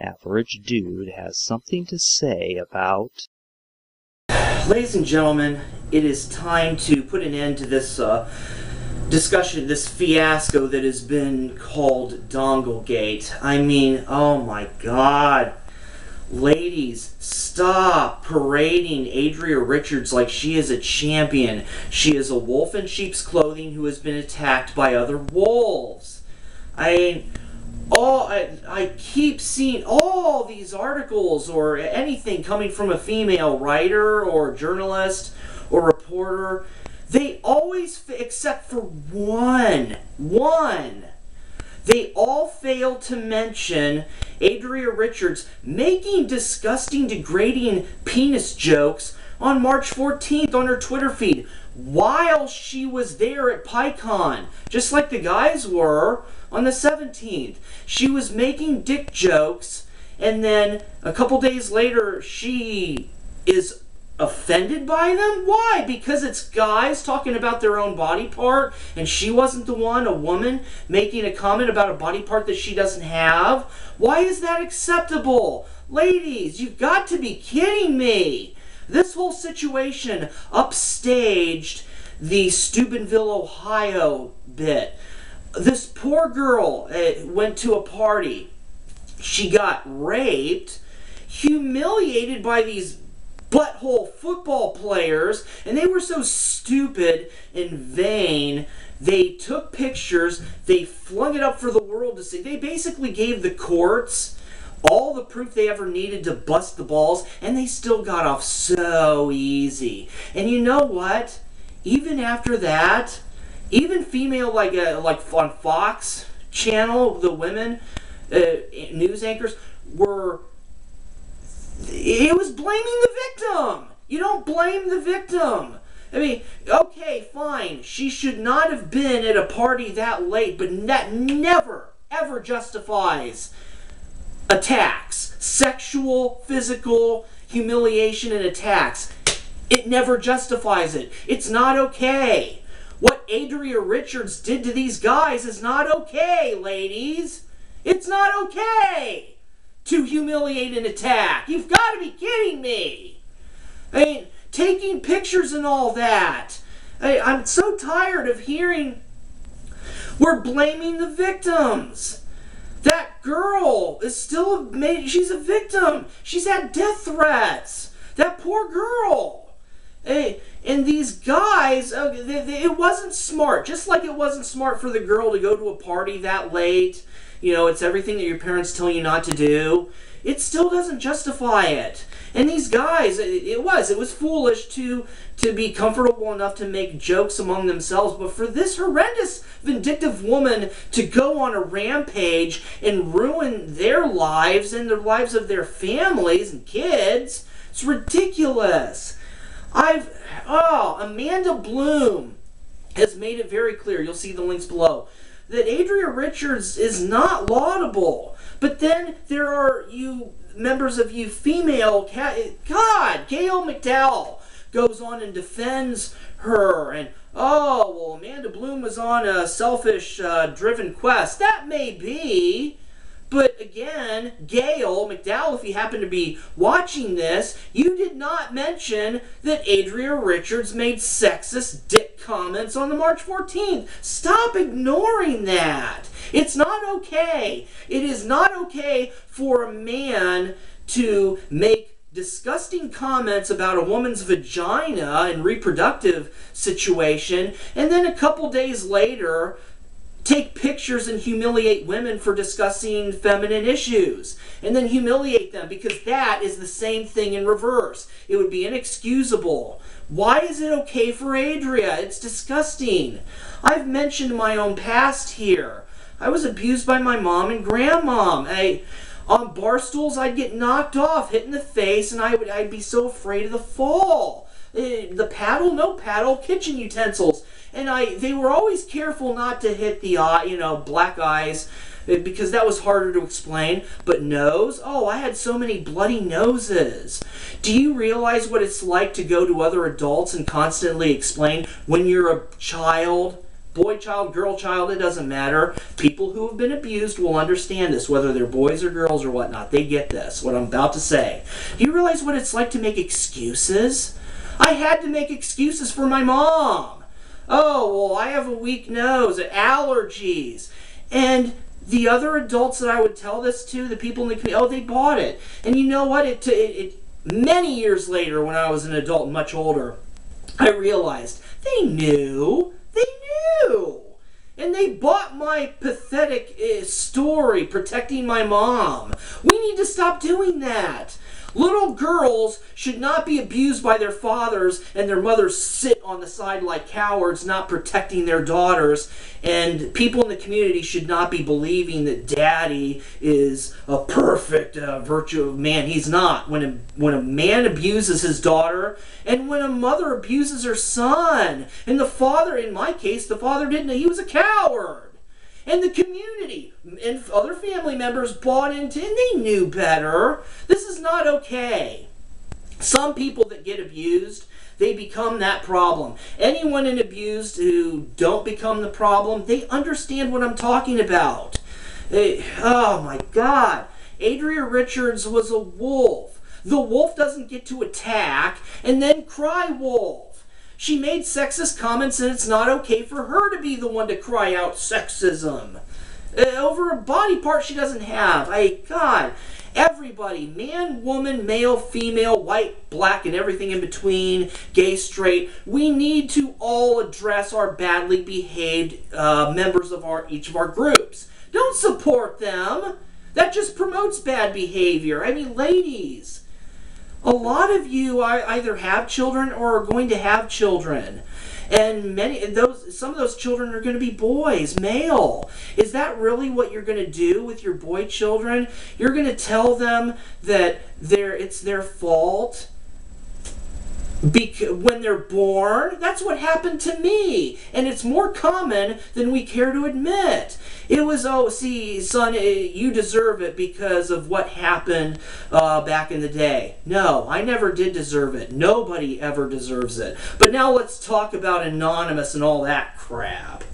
Average Dude has something to say about. Ladies and gentlemen, it is time to put an end to this uh, discussion, this fiasco that has been called Donglegate. I mean, oh my god. Ladies, stop parading Adria Richards like she is a champion. She is a wolf in sheep's clothing who has been attacked by other wolves. I all I, I keep seeing all these articles or anything coming from a female writer or journalist or reporter. They always, except for one, one, they all fail to mention Adria Richards making disgusting, degrading penis jokes on March 14th on her Twitter feed while she was there at PyCon, just like the guys were on the 17th. She was making dick jokes, and then a couple days later, she is offended by them? Why? Because it's guys talking about their own body part, and she wasn't the one, a woman, making a comment about a body part that she doesn't have? Why is that acceptable? Ladies, you've got to be kidding me! This whole situation upstaged the Steubenville, Ohio bit. This poor girl uh, went to a party. She got raped, humiliated by these butthole football players, and they were so stupid and vain. They took pictures, they flung it up for the world to see. They basically gave the courts all the proof they ever needed to bust the balls, and they still got off so easy. And you know what? Even after that, even female like uh, like on Fox channel, the women uh, news anchors were it was blaming the victim. You don't blame the victim. I mean, okay, fine. She should not have been at a party that late, but that never, ever justifies attacks. Sexual, physical, humiliation, and attacks. It never justifies it. It's not okay. What Adria Richards did to these guys is not okay, ladies. It's not okay to humiliate and attack. You've got to be kidding me. I mean, taking pictures and all that. I, I'm so tired of hearing we're blaming the victims. That girl is still made. She's a victim. She's had death threats. That poor girl. Hey, and these guys, uh, they, they, it wasn't smart. Just like it wasn't smart for the girl to go to a party that late you know, it's everything that your parents tell you not to do, it still doesn't justify it. And these guys, it, was, it was foolish to to be comfortable enough to make jokes among themselves, but for this horrendous, vindictive woman to go on a rampage and ruin their lives and the lives of their families and kids, it's ridiculous. I've, oh, Amanda Blum has made it very clear. You'll see the links below that Adria Richards is not laudable. But then there are you members of you female God, Gail McDowell goes on and defends her and oh well Amanda Blum was on a selfish uh, driven quest. That may be, but again, Gail McDowell, if you happen to be watching this, you did not mention that Adria Richards made sexist dick comments on the March 14th. Stop ignoring that. It's not okay. It is not okay for a man to make disgusting comments about a woman's vagina and reproductive situation, and then a couple days later take pictures and humiliate women for discussing feminine issues and then humiliate them because that is the same thing in reverse. It would be inexcusable. Why is it okay for Adria? It's disgusting. I've mentioned my own past here. I was abused by my mom and grandmom. I, on bar stools, I'd get knocked off, hit in the face, and I would I'd be so afraid of the fall. Eh, the paddle, no paddle, kitchen utensils and I they were always careful not to hit the eye, you know, black eyes eh, because that was harder to explain. But nose? Oh, I had so many bloody noses. Do you realize what it's like to go to other adults and constantly explain when you're a child boy child, girl child, it doesn't matter. People who have been abused will understand this, whether they're boys or girls or whatnot. They get this, what I'm about to say. Do you realize what it's like to make excuses? I had to make excuses for my mom. Oh, well, I have a weak nose, allergies. And the other adults that I would tell this to, the people in the community, oh, they bought it. And you know what? It, it, it many years later, when I was an adult, much older, I realized they knew. They knew. And they bought my pathetic uh, story protecting my mom. We need to stop doing that. Little girls should not be abused by their fathers and their mothers sit on the side like cowards, not protecting their daughters. And people in the community should not be believing that daddy is a perfect uh, virtue of man. He's not. When a, when a man abuses his daughter and when a mother abuses her son, and the father, in my case, the father didn't, he was a coward. And the community and other family members bought into and they knew better. This is not okay. Some people that get abused, they become that problem. Anyone in abused who don't become the problem, they understand what I'm talking about. They, oh my God. Adria Richards was a wolf. The wolf doesn't get to attack and then cry wolf. She made sexist comments, and it's not okay for her to be the one to cry out sexism uh, over a body part she doesn't have. I God, everybody, man, woman, male, female, white, black, and everything in between, gay, straight, we need to all address our badly behaved uh, members of our each of our groups. Don't support them. That just promotes bad behavior. I mean, ladies a lot of you either have children or are going to have children. And many those some of those children are going to be boys male. Is that really what you're going to do with your boy children? You're going to tell them that they're it's their fault Bec- when they're born. That's what happened to me. And it's more common than we care to admit. It was, oh, see, son, eh, you deserve it because of what happened uh, back in the day. No, I never did deserve it. Nobody ever deserves it. But now let's talk about Anonymous and all that crap.